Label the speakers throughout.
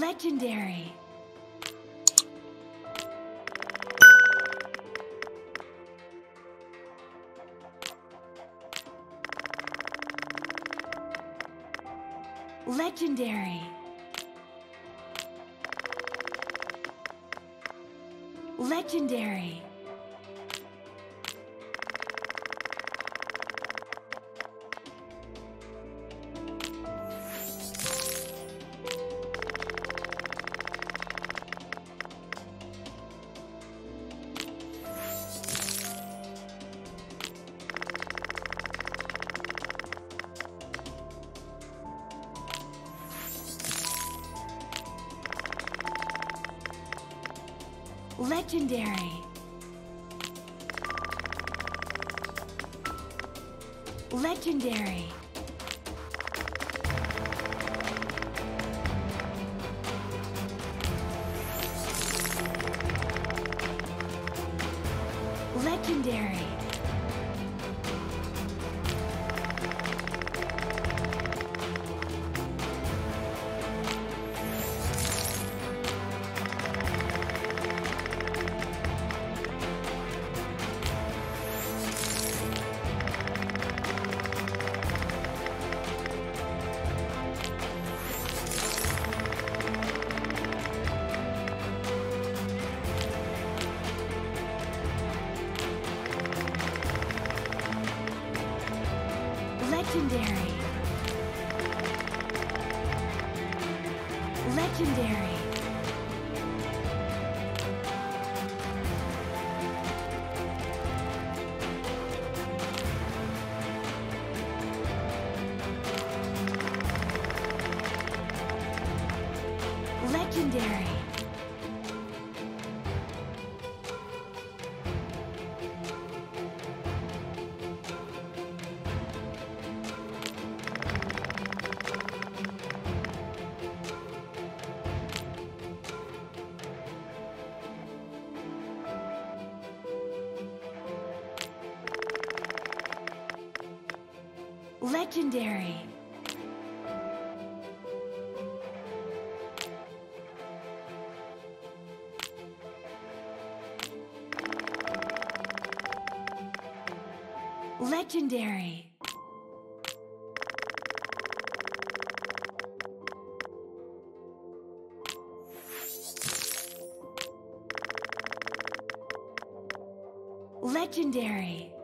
Speaker 1: Legendary. Legendary. Legendary. Legendary. Legendary. Legendary. Legendary. Legendary. Legendary. Legendary.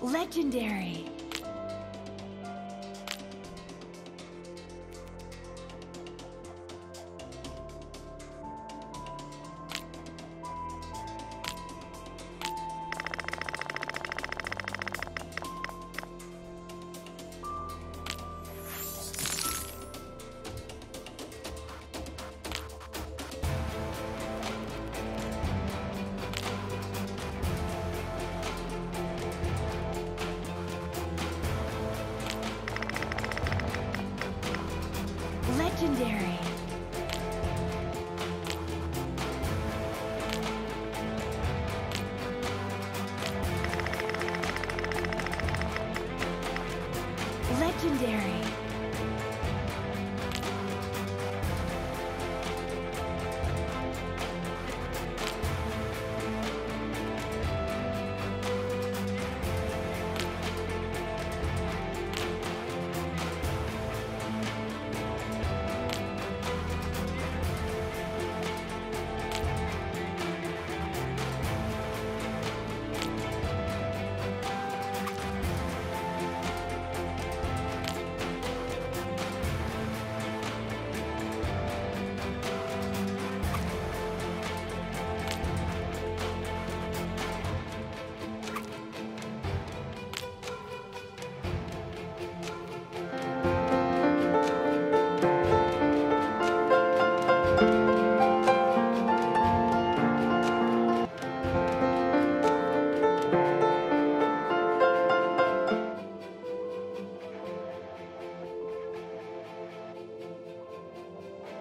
Speaker 1: Legendary. Legendary.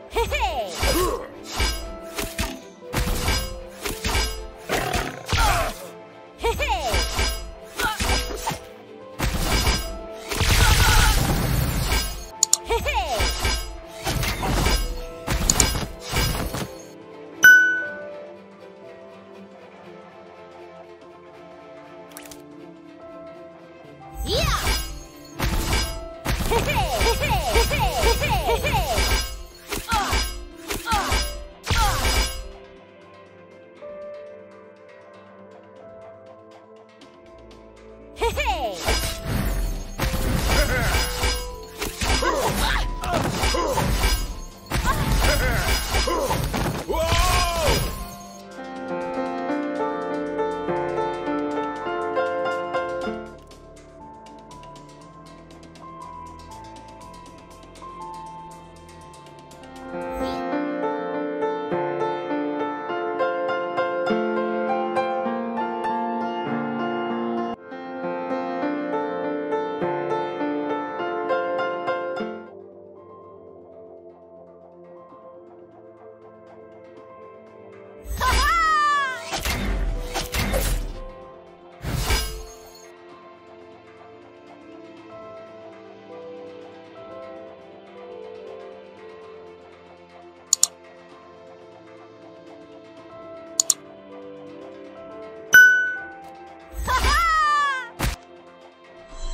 Speaker 2: Hey!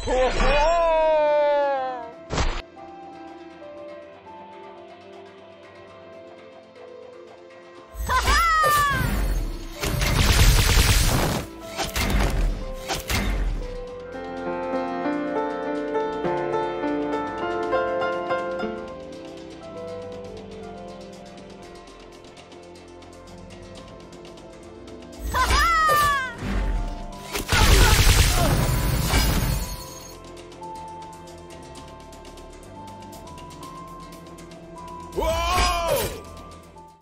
Speaker 2: Oh.